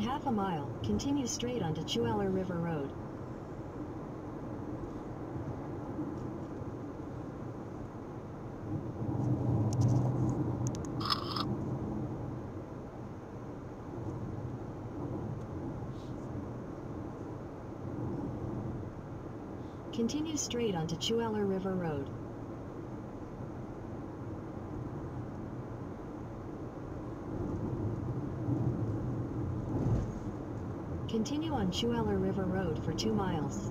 half a mile, continue straight onto Chualar River Road. Continue straight onto Chualar River Road. Continue on Chualar River Road for 2 miles.